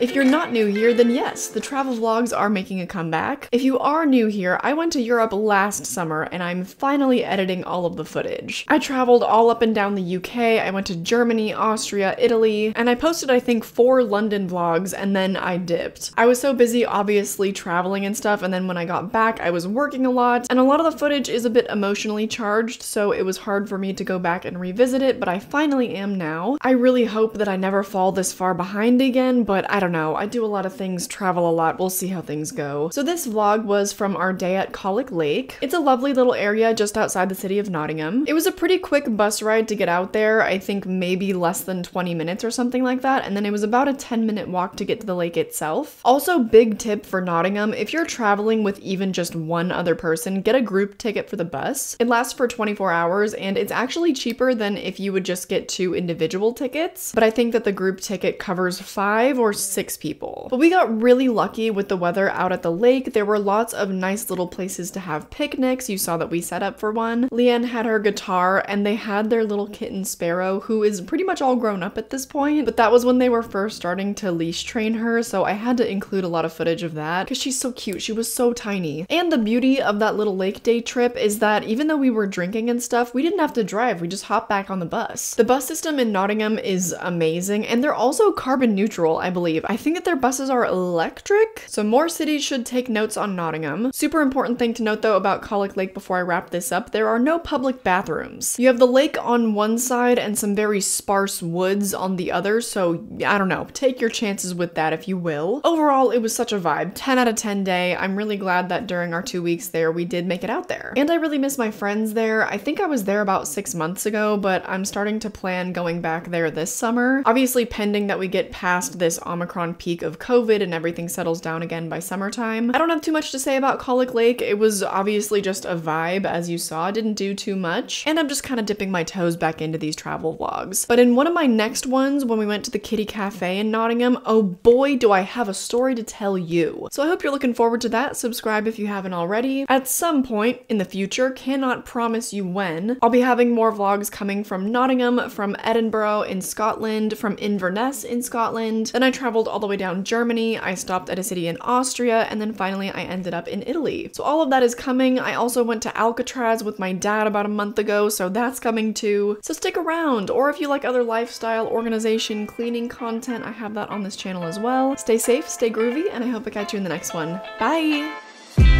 If you're not new here, then yes, the travel vlogs are making a comeback. If you are new here, I went to Europe last summer and I'm finally editing all of the footage. I traveled all up and down the UK, I went to Germany, Austria, Italy, and I posted I think four London vlogs and then I dipped. I was so busy obviously traveling and stuff and then when I got back I was working a lot and a lot of the footage is a bit emotionally charged so it was hard for me to go back and revisit it but I finally am now. I really hope that I never fall this far behind again but I don't know. I do a lot of things, travel a lot, we'll see how things go. So this vlog was from our day at Colwick Lake. It's a lovely little area just outside the city of Nottingham. It was a pretty quick bus ride to get out there, I think maybe less than 20 minutes or something like that, and then it was about a 10 minute walk to get to the lake itself. Also, big tip for Nottingham, if you're traveling with even just one other person, get a group ticket for the bus. It lasts for 24 hours and it's actually cheaper than if you would just get two individual tickets, but I think that the group ticket covers five or six people. But we got really lucky with the weather out at the lake. There were lots of nice little places to have picnics. You saw that we set up for one. Leanne had her guitar and they had their little kitten Sparrow, who is pretty much all grown up at this point, but that was when they were first starting to leash train her, so I had to include a lot of footage of that because she's so cute. She was so tiny. And the beauty of that little lake day trip is that even though we were drinking and stuff, we didn't have to drive. We just hopped back on the bus. The bus system in Nottingham is amazing, and they're also carbon neutral, I believe. I think that their buses are electric, so more cities should take notes on Nottingham. Super important thing to note though about Colwick Lake before I wrap this up, there are no public bathrooms. You have the lake on one side and some very sparse woods on the other, so I don't know, take your chances with that if you will. Overall, it was such a vibe. 10 out of 10 day. I'm really glad that during our two weeks there, we did make it out there. And I really miss my friends there. I think I was there about six months ago, but I'm starting to plan going back there this summer. Obviously, pending that we get past this Omicron peak of COVID and everything settles down again by summertime. I don't have too much to say about Colwick Lake. It was obviously just a vibe, as you saw. Didn't do too much. And I'm just kind of dipping my toes back into these travel vlogs. But in one of my next ones, when we went to the Kitty Cafe in Nottingham, oh boy, do I have a story to tell you. So I hope you're looking forward to that. Subscribe if you haven't already. At some point in the future, cannot promise you when, I'll be having more vlogs coming from Nottingham, from Edinburgh in Scotland, from Inverness in Scotland. Then I traveled all the way down Germany. I stopped at a city in Austria, and then finally I ended up in Italy. So all of that is coming. I also went to Alcatraz with my dad about a month ago, so that's coming too. So stick around, or if you like other lifestyle, organization, cleaning content, I have that on this channel as well. Stay safe, stay groovy, and I hope I catch you in the next one. Bye!